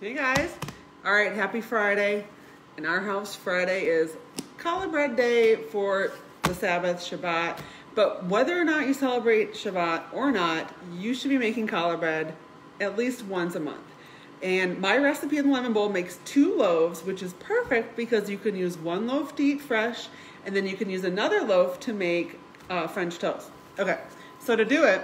Hey guys. All right, happy Friday. In our house, Friday is challah bread day for the Sabbath, Shabbat. But whether or not you celebrate Shabbat or not, you should be making challah bread at least once a month. And my recipe in the lemon bowl makes two loaves, which is perfect because you can use one loaf to eat fresh, and then you can use another loaf to make uh, French toast. Okay, so to do it,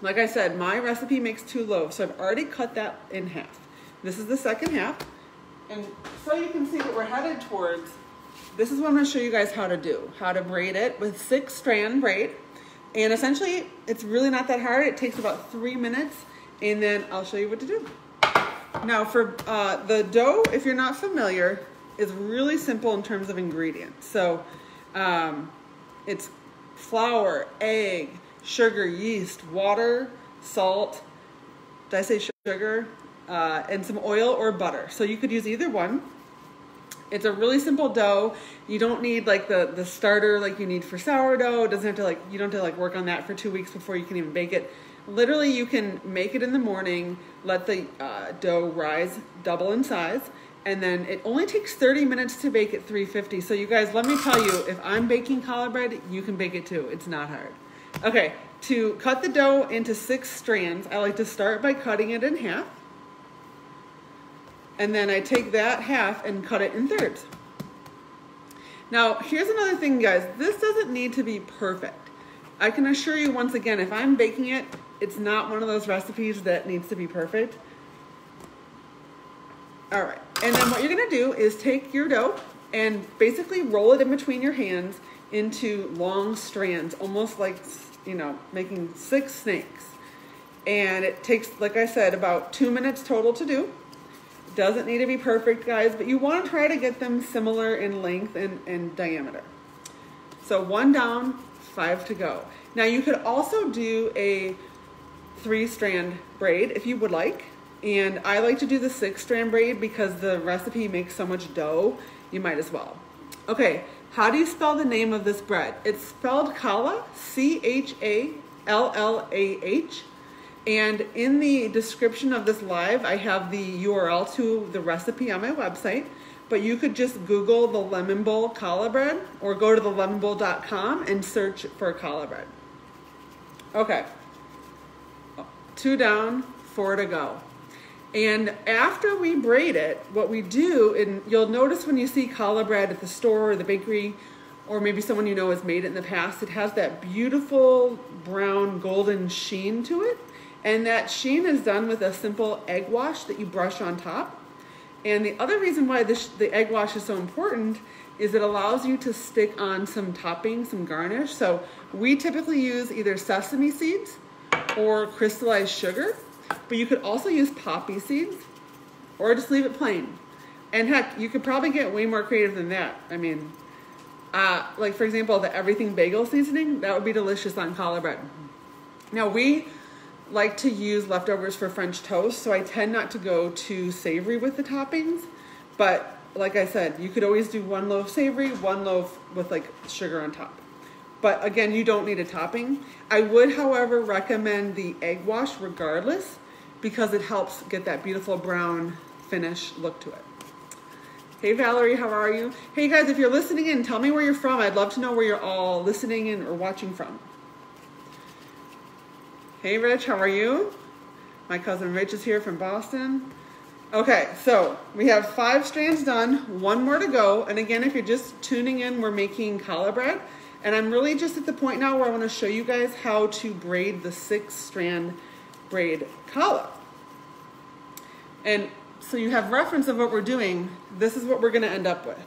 like I said, my recipe makes two loaves, so I've already cut that in half. This is the second half, and so you can see what we're headed towards, this is what I'm gonna show you guys how to do, how to braid it with six strand braid. And essentially, it's really not that hard. It takes about three minutes, and then I'll show you what to do. Now for uh, the dough, if you're not familiar, is really simple in terms of ingredients. So um, it's flour, egg, sugar, yeast, water, salt, did I say sugar? Uh, and some oil or butter. So you could use either one. It's a really simple dough. You don't need like the, the starter like you need for sourdough. It doesn't have to like, you don't have to like work on that for two weeks before you can even bake it. Literally you can make it in the morning, let the uh, dough rise double in size, and then it only takes 30 minutes to bake at 350. So you guys, let me tell you, if I'm baking challah bread, you can bake it too. It's not hard. Okay, to cut the dough into six strands, I like to start by cutting it in half. And then I take that half and cut it in thirds. Now, here's another thing, guys. This doesn't need to be perfect. I can assure you once again, if I'm baking it, it's not one of those recipes that needs to be perfect. All right, and then what you're gonna do is take your dough and basically roll it in between your hands into long strands, almost like, you know, making six snakes. And it takes, like I said, about two minutes total to do. Doesn't need to be perfect, guys, but you want to try to get them similar in length and, and diameter. So one down, five to go. Now you could also do a three strand braid if you would like. And I like to do the six strand braid because the recipe makes so much dough, you might as well. Okay, how do you spell the name of this bread? It's spelled challah, C-H-A-L-L-A-H. And in the description of this live, I have the URL to the recipe on my website. But you could just Google the lemon bowl challah bread or go to thelemonbowl.com and search for challah bread. Okay. Two down, four to go. And after we braid it, what we do, and you'll notice when you see challah bread at the store or the bakery, or maybe someone you know has made it in the past, it has that beautiful brown golden sheen to it. And that sheen is done with a simple egg wash that you brush on top. And the other reason why this, the egg wash is so important is it allows you to stick on some topping, some garnish. So we typically use either sesame seeds or crystallized sugar, but you could also use poppy seeds or just leave it plain. And heck, you could probably get way more creative than that. I mean, uh, like for example, the everything bagel seasoning, that would be delicious on challah bread. Now we like to use leftovers for French toast, so I tend not to go too savory with the toppings. But like I said, you could always do one loaf savory, one loaf with like sugar on top. But again, you don't need a topping. I would, however, recommend the egg wash regardless because it helps get that beautiful brown finish look to it. Hey Valerie, how are you? Hey guys, if you're listening in, tell me where you're from. I'd love to know where you're all listening in or watching from. Hey Rich, how are you? My cousin Rich is here from Boston. Okay, so we have five strands done, one more to go. And again, if you're just tuning in, we're making challah bread. And I'm really just at the point now where I wanna show you guys how to braid the six strand braid challah. And so you have reference of what we're doing. This is what we're gonna end up with.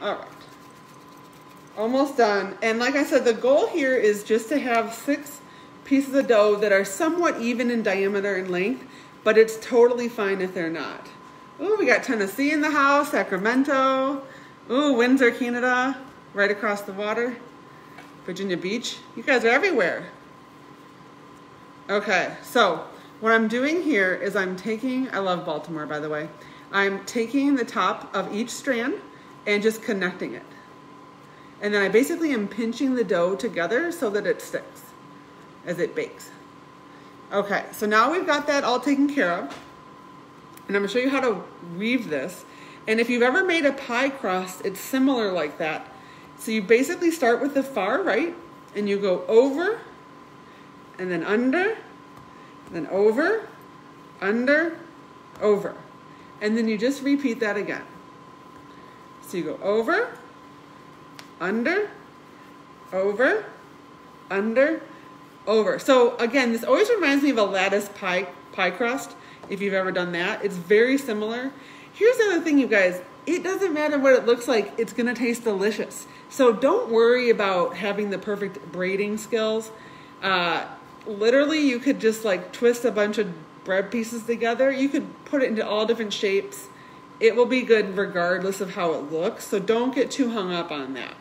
All right. Almost done. And like I said, the goal here is just to have six pieces of dough that are somewhat even in diameter and length, but it's totally fine if they're not. Ooh, we got Tennessee in the house, Sacramento. Ooh, Windsor, Canada, right across the water. Virginia Beach. You guys are everywhere. Okay, so what I'm doing here is I'm taking, I love Baltimore by the way, I'm taking the top of each strand and just connecting it. And then I basically am pinching the dough together so that it sticks as it bakes. Okay, so now we've got that all taken care of. And I'm gonna show you how to weave this. And if you've ever made a pie crust, it's similar like that. So you basically start with the far right and you go over and then under, then over, under, over. And then you just repeat that again. So you go over, under, over, under, over. So again, this always reminds me of a lattice pie, pie crust, if you've ever done that. It's very similar. Here's the other thing, you guys. It doesn't matter what it looks like, it's gonna taste delicious. So don't worry about having the perfect braiding skills. Uh, literally, you could just like twist a bunch of bread pieces together. You could put it into all different shapes. It will be good regardless of how it looks. So don't get too hung up on that.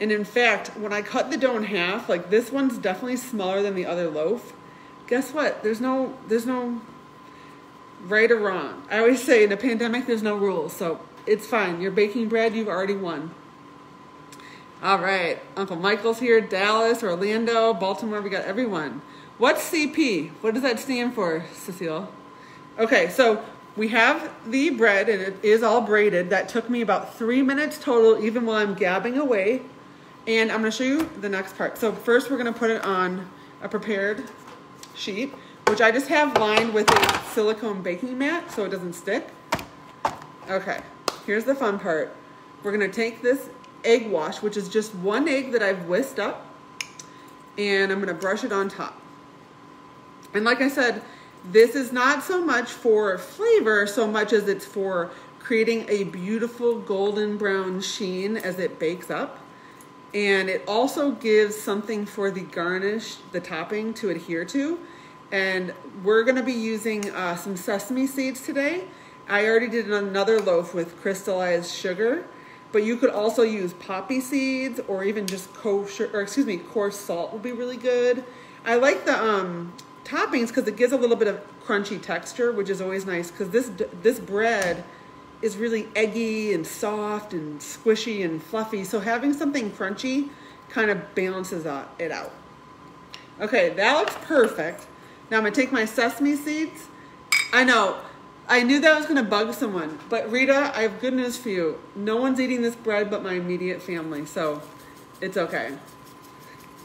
And in fact, when I cut the dough in half, like this one's definitely smaller than the other loaf. Guess what? There's no there's no right or wrong. I always say in a pandemic there's no rules. So it's fine. You're baking bread, you've already won. All right. Uncle Michael's here, Dallas, Orlando, Baltimore, we got everyone. What's CP? What does that stand for, Cecile? Okay, so we have the bread and it is all braided. That took me about three minutes total, even while I'm gabbing away. And I'm gonna show you the next part. So first we're gonna put it on a prepared sheet, which I just have lined with a silicone baking mat so it doesn't stick. Okay, here's the fun part. We're gonna take this egg wash, which is just one egg that I've whisked up, and I'm gonna brush it on top. And like I said, this is not so much for flavor so much as it's for creating a beautiful golden brown sheen as it bakes up. And it also gives something for the garnish, the topping to adhere to. And we're gonna be using uh, some sesame seeds today. I already did another loaf with crystallized sugar, but you could also use poppy seeds or even just kosher, or excuse me, coarse salt would be really good. I like the um, toppings because it gives a little bit of crunchy texture, which is always nice because this, this bread is really eggy and soft and squishy and fluffy. So having something crunchy kind of balances it out. Okay, that looks perfect. Now I'm gonna take my sesame seeds. I know, I knew that was gonna bug someone, but Rita, I have good news for you. No one's eating this bread but my immediate family, so it's okay.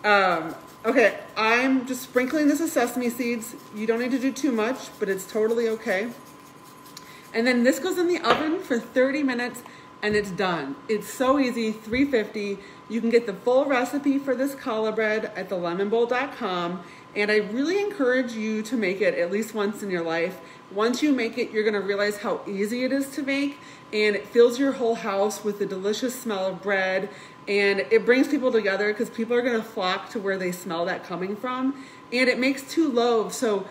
Um, okay, I'm just sprinkling this with sesame seeds. You don't need to do too much, but it's totally okay. And then this goes in the oven for 30 minutes and it's done. It's so easy, 350. You can get the full recipe for this challah bread at thelemonbowl.com. And I really encourage you to make it at least once in your life. Once you make it, you're gonna realize how easy it is to make and it fills your whole house with the delicious smell of bread and it brings people together because people are gonna flock to where they smell that coming from. And it makes two loaves. So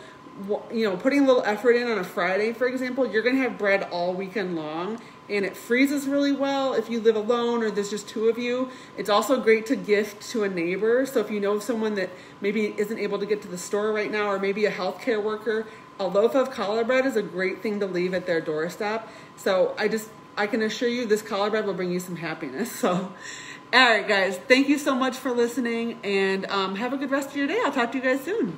you know, putting a little effort in on a Friday, for example, you're going to have bread all weekend long and it freezes really well if you live alone or there's just two of you. It's also great to gift to a neighbor. So if you know someone that maybe isn't able to get to the store right now or maybe a healthcare worker, a loaf of challah bread is a great thing to leave at their doorstep. So I just, I can assure you this challah bread will bring you some happiness. So, all right, guys, thank you so much for listening and um, have a good rest of your day. I'll talk to you guys soon.